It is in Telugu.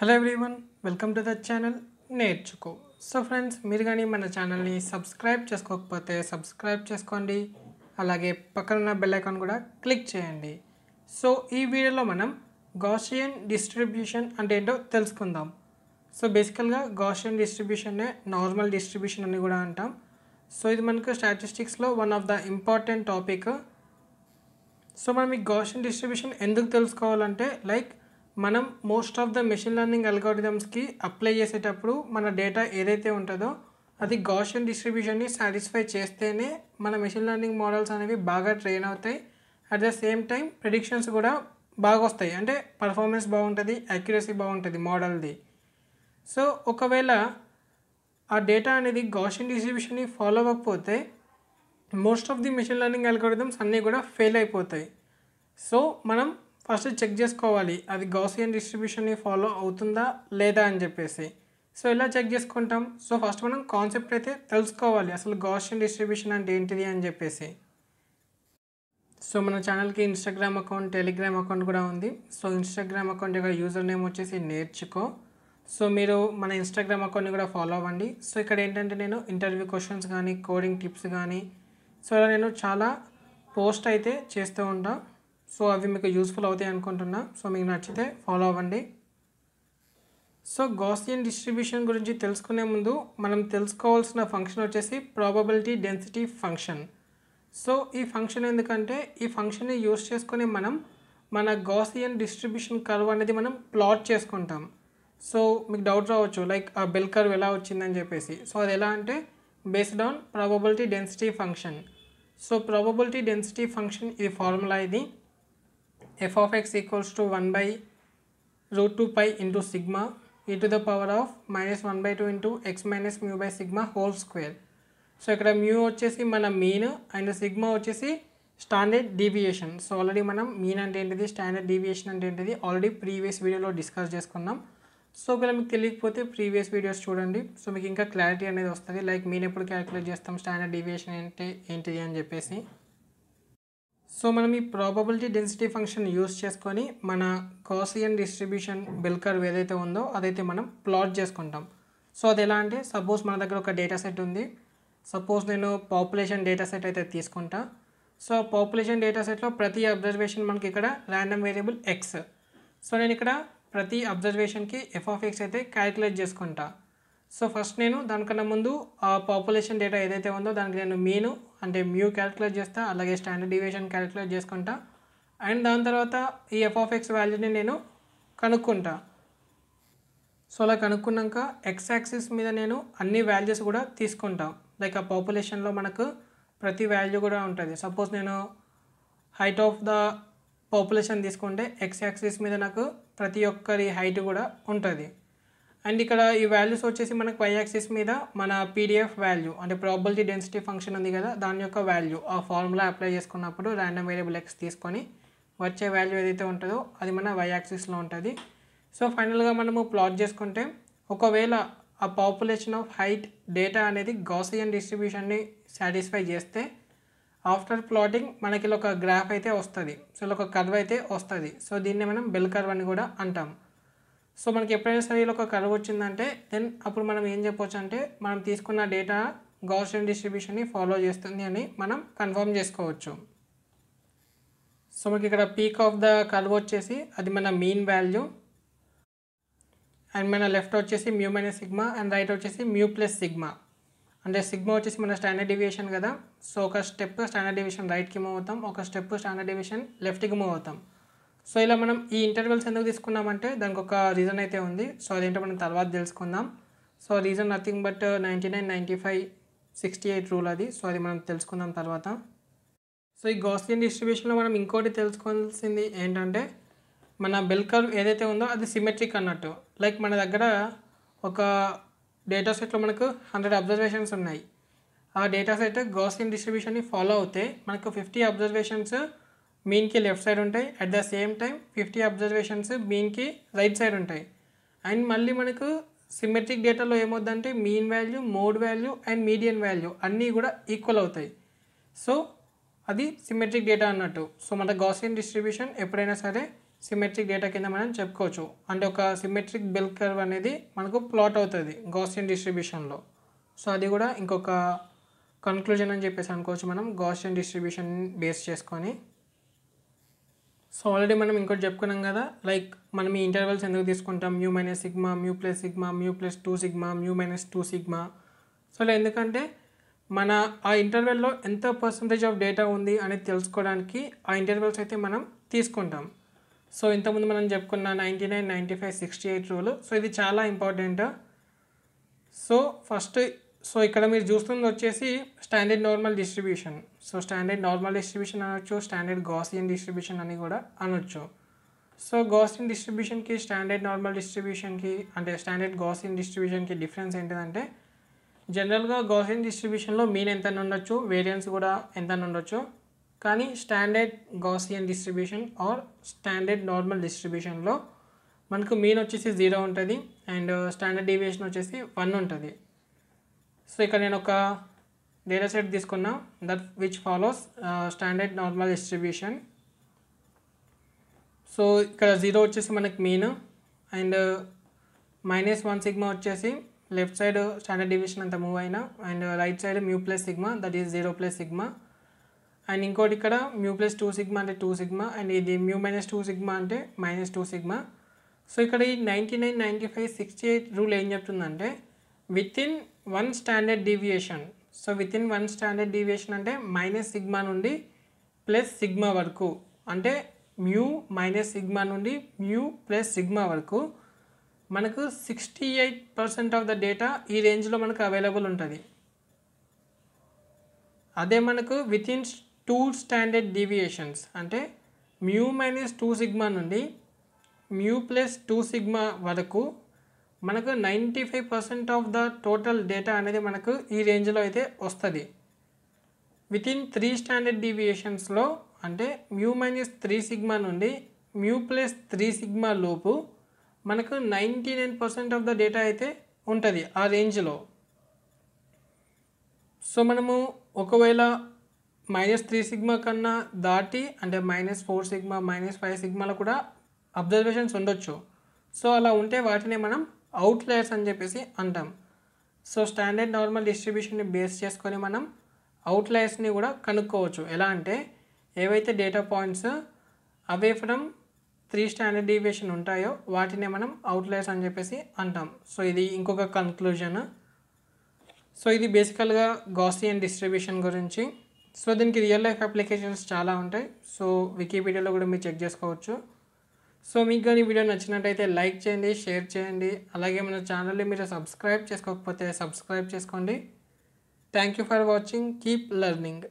Hello everyone welcome to the channel Nerchuko so friends మీరు కానీ మన ఛానల్ని సబ్స్క్రైబ్ చేసుకోకపోతే సబ్స్క్రైబ్ చేసుకోండి. అలాగే పక్కనున్న బెల్ ఐకాన్ కూడా క్లిక్ చేయండి. సో ఈ వీడియోలో మనం గాషియన్ డిస్ట్రిబ్యూషన్ అంటే ఏంటో తెలుసుకుందాం. సో బేసికల్గా గాషియన్ డిస్ట్రిబ్యూషన్నే నార్మల్ డిస్ట్రిబ్యూషన్ అని కూడా అంటాం. సో ఇది మనకు స్టాటిస్టిక్స్లో one of the important topic so మనం ఈ గాషియన్ డిస్ట్రిబ్యూషన్ ఎందుకు తెలుసుకోవాలంటే లైక్ మనం most of the machine learning అల్గోరిథమ్స్కి apply చేసేటప్పుడు మన డేటా ఏదైతే ఉంటుందో అది గాషన్ డిస్ట్రిబ్యూషన్ని సాటిస్ఫై చేస్తేనే మన మెషిన్ లెర్నింగ్ మోడల్స్ అనేవి బాగా ట్రైన్ అవుతాయి. At the same time predictions కూడా బాగా వస్తాయి. అంటే పర్ఫార్మెన్స్ బాగుంటుంది యాక్యురసీ బాగుంటుంది మోడల్ది సో ఒకవేళ ఆ డేటా అనేది గాషన్ డిస్ట్రిబ్యూషన్ని ఫాలో అవ్వకపోతే most of the machine learning algorithms అన్నీ కూడా ఫెయిల్ అయిపోతాయి. సో మనం ఫస్ట్ చెక్ చేసుకోవాలి. అది గౌసియన్ డిస్ట్రిబ్యూషన్ని ఫాలో అవుతుందా లేదా అని చెప్పేసి. సో ఇలా చెక్ చేసుకుంటాం. సో ఫస్ట్ మనం కాన్సెప్ట్ అయితే తెలుసుకోవాలి. అసలు గౌసియన్ డిస్ట్రిబ్యూషన్ అంటే ఏంటిది అని చెప్పేసి. సో మన ఛానల్కి ఇన్స్టాగ్రామ్ అకౌంట్ టెలిగ్రామ్ అకౌంట్ కూడా ఉంది. సో ఇన్స్టాగ్రామ్ అకౌంట్ యొక్క యూజర్ నేమ్ వచ్చేసి నేర్చుకో. సో మీరు మన ఇన్స్టాగ్రామ్ అకౌంట్ని కూడా ఫాలో అవ్వండి. సో ఇక్కడ ఏంటంటే నేను ఇంటర్వ్యూ క్వశ్చన్స్ కానీ కోడింగ్ టిప్స్ కానీ. సో అలా నేను చాలా పోస్ట్ అయితే చేస్తూ ఉంటాను సో అవి మీకు యూస్ఫుల్ అవుతాయి అనుకుంటున్నా. సో మీకు నచ్చితే ఫాలో అవ్వండి. సో గాసియన్ డిస్ట్రిబ్యూషన్ గురించి తెలుసుకునే ముందు మనం తెలుసుకోవాల్సిన ఫంక్షన్ వచ్చేసి ప్రాబబిలిటీ డెన్సిటీ ఫంక్షన్ సో ఈ ఫంక్షన్ ఎందుకంటే ఈ ఫంక్షన్ని యూస్ చేసుకొని మనం మన గాసియన్ డిస్ట్రిబ్యూషన్ కర్వ్ అనేది మనం ప్లాట్ చేసుకుంటాం. సో మీకు డౌట్ రావచ్చు లైక్ ఆ బెల్ కర్వ్ ఎలా వచ్చిందని చెప్పేసి. సో అది ఎలా అంటే based on probability density function so probability density function ఇది ఫార్ములా ఇది. F of x equals to one by root two pi into sigma e to the power of minus one by two into x minus mu by sigma whole square so ఇక్కడ మ్యూ వచ్చేసి మన మీన్ అండ్ సిగ్మా వచ్చేసి స్టాండర్డ్ డీవియేషన్ సో ఆల్రెడీ మనం మీన్ అంటే ఏంటిది? స్టాండర్డ్ డీవియేషన్ అంటే ఏంటిది? ఆల్రెడీ ప్రీవియస్ వీడియోలో డిస్కస్ చేసుకున్నాం. సో ఒకవేళ మీకు తెలియకపోతే ప్రీవియస్ వీడియోస్ చూడండి. సో మీకు ఇంకా క్లారిటీ అనేది వస్తుంది. లైక్ మీన్ ఎప్పుడు క్యాలిక్యులేట్ చేస్తాం? స్టాండర్డ్ డీవియేషన్ అంటే ఏంటిది అని చెప్పేసి. సో మనం ఈ ప్రాబబిలిటీ డెన్సిటీ ఫంక్షన్ యూస్ చేసుకొని మన కాసియన్ డిస్ట్రిబ్యూషన్ బెల్ కర్వ్ ఏదైతే ఉందో అదైతే మనం ప్లాట్ చేసుకుంటాం. సో అది ఎలా అంటే సపోజ్ మన దగ్గర ఒక డేటా సెట్ ఉంది. సపోజ్ నేను పాపులేషన్ డేటా సెట్ అయితే తీసుకుంటా. సో పాపులేషన్ డేటా సెట్లో ప్రతి అబ్జర్వేషన్ మనకి ఇక్కడ ర్యాండమ్ వేరియబుల్ ఎక్స్ సో నేను ఇక్కడ ప్రతి అబ్జర్వేషన్కి ఎఫ్ ఆఫ్ ఎక్స్ అయితే క్యాలిక్యులేట్ చేసుకుంటా. సో ఫస్ట్ నేను దానికన్నా ముందు ఆ పాపులేషన్ డేటా ఏదైతే ఉందో దానికి నేను మీను అంటే మ్యూ క్యాలిక్యులేట్ చేస్తా అలాగే స్టాండర్డ్ డివియేషన్ క్యాలిక్యులేట్ చేసుకుంటా. అండ్ దాని తర్వాత ఈ ఎఫ్ ఆఫ్ ఎక్స్ వాల్యూని నేను కనుక్కుంటా. సో అలా కనుక్కున్నాక ఎక్స్ యాక్సిస్ మీద నేను అన్ని వాల్యూస్ కూడా తీసుకుంటా. లైక్ ఆ పాపులేషన్లో మనకు ప్రతి వాల్యూ కూడా ఉంటుంది. సపోజ్ నేను హైట్ ఆఫ్ ద పాపులేషన్ తీసుకుంటే ఎక్స్ యాక్సిస్ మీద నాకు ప్రతి ఒక్కరి హైట్ కూడా ఉంటుంది. అండ్ ఇక్కడ ఈ వాల్యూస్ వచ్చేసి మనకు వై యాక్సిస్ మీద మన పీడిఎఫ్ వాల్యూ అంటే ప్రాబిలిటీ డెన్సిటీ ఫంక్షన్ ఉంది కదా దాని యొక్క వాల్యూ ఆ ఫార్ములా అప్లై చేసుకున్నప్పుడు ర్యాండమ్ వేరియబుల్ ఎక్స్ తీసుకొని వచ్చే వాల్యూ ఏదైతే ఉంటుందో అది మన వై యాక్సిస్లో ఉంటుంది. సో ఫైనల్గా మనము ప్లాట్ చేసుకుంటే ఒకవేళ ఆ పాపులేషన్ ఆఫ్ హైట్ డేటా అనేది గౌసియన్ డిస్ట్రిబ్యూషన్ని సాటిస్ఫై చేస్తే ఆఫ్టర్ ప్లాటింగ్ మనకి ఇలా ఒక గ్రాఫ్ అయితే వస్తుంది. సో ఇలా ఒక కర్వ్ అయితే వస్తుంది. సో దీన్ని మనం బెల్ కర్వ్ అని కూడా అంటాం. సో మనకి ఎప్పుడైనా సరే ఇలా ఒక కర్వ్ వచ్చిందంటే దెన్ అప్పుడు మనం ఏం చెప్పొచ్చు అంటే మనం తీసుకున్న డేటా గౌసియన్ డిస్ట్రిబ్యూషన్ని ఫాలో చేస్తుంది అని మనం కన్ఫర్మ్ చేసుకోవచ్చు. సో మనకి ఇక్కడ పీక్ ఆఫ్ ద కర్వ్ వచ్చేసి అది మన మీన్ వాల్యూ అండ్ మన లెఫ్ట్ వచ్చేసి mu minus sigma and right వచ్చేసి మ్యూ ప్లస్ సిగ్మా అంటే సిగ్మా వచ్చేసి మన స్టాండర్డ్ డివియేషన్ కదా. సో ఒక స్టెప్ స్టాండర్డ్ డివియేషన్ రైట్కి మూవ్ అవుతాం ఒక స్టెప్ స్టాండర్డ్ డివియేషన్ లెఫ్ట్కి మూవ్ అవుతాం. సో ఇలా మనం ఈ ఇంటర్వెల్స్ ఎందుకు తీసుకున్నామంటే దానికి ఒక రీజన్ అయితే ఉంది. సో అదేంటో మనం తర్వాత తెలుసుకుందాం. So reason nothing but ninety nine ninety five sixty eight rule అది. సో అది మనం తెలుసుకుందాం తర్వాత. సో ఈ గాస్లియన్ డిస్ట్రిబ్యూషన్లో మనం ఇంకోటి తెలుసుకోవాల్సింది ఏంటంటే మన బెల్ కర్వ్ ఏదైతే ఉందో అది సిమెట్రిక్ అన్నట్టు. లైక్ మన దగ్గర ఒక డేటా సెట్లో మనకు హండ్రెడ్ అబ్జర్వేషన్స్ ఉన్నాయి. ఆ డేటా సెట్ గాస్లియన్ డిస్ట్రిబ్యూషన్ని ఫాలో అవుతే మనకు ఫిఫ్టీ అబ్జర్వేషన్స్ మీన్కి లెఫ్ట్ సైడ్ ఉంటాయి. At the same time fifty observations మీన్కి right side ఉంటాయి. అండ్ మళ్ళీ మనకు సిమెట్రిక్ డేటాలో ఏమవుద్దంటే mean value mode value and median value అన్నీ కూడా ఈక్వల్ అవుతాయి. సో అది సిమెట్రిక్ డేటా అన్నట్టు. సో మన గాసియన్ డిస్ట్రిబ్యూషన్ ఎప్పుడైనా సరే సిమెట్రిక్ డేటా కింద మనం చెప్పుకోవచ్చు. అంటే ఒక సిమెట్రిక్ బెల్ కర్వ్ అనేది మనకు ప్లాట్ అవుతుంది గాసియన్ డిస్ట్రిబ్యూషన్లో సో అది కూడా ఇంకొక కన్క్లూజన్ అని చెప్పేసి అనుకోవచ్చు మనం గాసియన్ డిస్ట్రిబ్యూషన్ బేస్ చేసుకొని. సో ఆల్రెడీ మనం ఇంకోటి చెప్పుకున్నాం కదా లైక్ మనం ఈ ఇంటర్వెల్స్ ఎందుకు తీసుకుంటాం? Mu minus sigma mu plus sigma mu plus two sigma mu minus two sigma so ఇలా ఎందుకంటే మన ఆ ఇంటర్వెల్లో ఎంత పర్సంటేజ్ ఆఫ్ డేటా ఉంది అనేది తెలుసుకోవడానికి ఆ ఇంటర్వెల్స్ అయితే మనం తీసుకుంటాం. సో ఇంతకుముందు మనం చెప్పుకున్న ninety nine ninety five sixty eight rule so ఇది చాలా ఇంపార్టెంట్ సో ఫస్ట్ సో ఇక్కడ మీరు చూస్తుంది వచ్చేసి standard normal distribution so standard normal distribution అనొచ్చు స్టాండర్డ్ గాసియన్ డిస్ట్రిబ్యూషన్ అని కూడా అనొచ్చు. సో గాసియన్ డిస్ట్రిబ్యూషన్కి స్టాండర్డ్ నార్మల్ డిస్ట్రిబ్యూషన్కి అంటే స్టాండర్డ్ గాసియన్ డిస్ట్రిబ్యూషన్కి డిఫరెన్స్ ఏంటిదంటే జనరల్గా గాసియన్ డిస్ట్రిబ్యూషన్లో మీన్ ఎంత ఉండొచ్చు వేరియన్స్ కూడా ఎంత ఉండొచ్చు. కానీ standard Gaussian distribution or standard normal డిస్ట్రిబ్యూషన్లో మనకు మీన్ వచ్చేసి జీరో ఉంటుంది అండ్ స్టాండర్డ్ డీవియేషన్ వచ్చేసి వన్ ఉంటుంది. సో ఇక్కడ నేను ఒక డేటా సెట్ తీసుకున్నా. That which follows standard normal distribution so ఇక్కడ జీరో వచ్చేసి మనకి mean and minus one sigma వచ్చేసి లెఫ్ట్ సైడ్ స్టాండర్డ్ డివిజన్ అంత మూవ్ అయినా and right side mu plus sigma that is zero plus sigma and ఇంకోటి ఇక్కడ మ్యూ ప్లస్ టూ సిగ్మా అంటే టూ సిగ్మా అండ్ ఇది మ్యూ మైనస్ టూ సిగ్మా అంటే మైనస్ టూ సిగ్మా సో ఇక్కడ ఈ ninety nine ninety five sixty eight rule ఏం చెప్తుందంటే within one standard deviation so within one standard deviation అంటే మైనస్ సిగ్మా నుండి ప్లస్ సిగ్మా వరకు. అంటే మ్యూ మైనస్ సిగ్మా నుండి మ్యూ ప్లస్ సిగ్మా వరకు మనకు sixty eight percent of the data ఈ రేంజ్లో మనకు అవైలబుల్ ఉంటుంది. అదే మనకు వితిన్ టూ స్టాండర్డ్ డీవియేషన్స్ అంటే మ్యూ మైనస్ టూ సిగ్మా నుండి మ్యూ ప్లస్ టూ సిగ్మా వరకు మనకు ninety five percent of the total data అనేది మనకు ఈ రేంజ్లో అయితే వస్తుంది. విత్ ఇన్ త్రీ స్టాండర్డ్ డీవియేషన్స్లో అంటే మ్యూ మైనస్ త్రీ సిగ్మా నుండి మ్యూ ప్లస్ త్రీ సిగ్మా లోపు మనకు ninety nine percent of the data అయితే ఉంటుంది ఆ రేంజ్లో. సో మనము ఒకవేళ మైనస్ త్రీ సిగ్మా కన్నా దాటి అంటే minus four sigma minus five సిగ్మాలో కూడా అబ్జర్వేషన్స్ ఉండొచ్చు. సో అలా ఉంటే వాటిని మనం అవుట్లయర్స్ అని చెప్పేసి అంటాం. సో స్టాండర్డ్ నార్మల్ డిస్ట్రిబ్యూషన్ని బేస్ చేసుకొని మనం అవుట్లయర్స్ని కూడా కనుక్కోవచ్చు. ఎలా అంటే ఏవైతే డేటా పాయింట్స్ అవే ఫ్రమ్ త్రీ స్టాండర్డ్ డీవియేషన్ ఉంటాయో వాటిని మనం అవుట్లైయర్స్ అని చెప్పేసి అంటాం. సో ఇది ఇంకొక కన్క్లూజన్ సో ఇది బేసికల్గా గాసియన్ డిస్ట్రిబ్యూషన్ గురించి. సో దీనికి రియల్ లైఫ్ అప్లికేషన్స్ చాలా ఉంటాయి. సో వికీపీడియాలో కూడా మీరు చెక్ చేసుకోవచ్చు. సో మీకు కానీ వీడియో నచ్చినట్టయితే లైక్ చేయండి షేర్ చేయండి. అలాగే మన ఛానల్ని మీరు సబ్స్క్రైబ్ చేసుకోకపోతే సబ్స్క్రైబ్ చేసుకోండి. Thank you for watching keep learning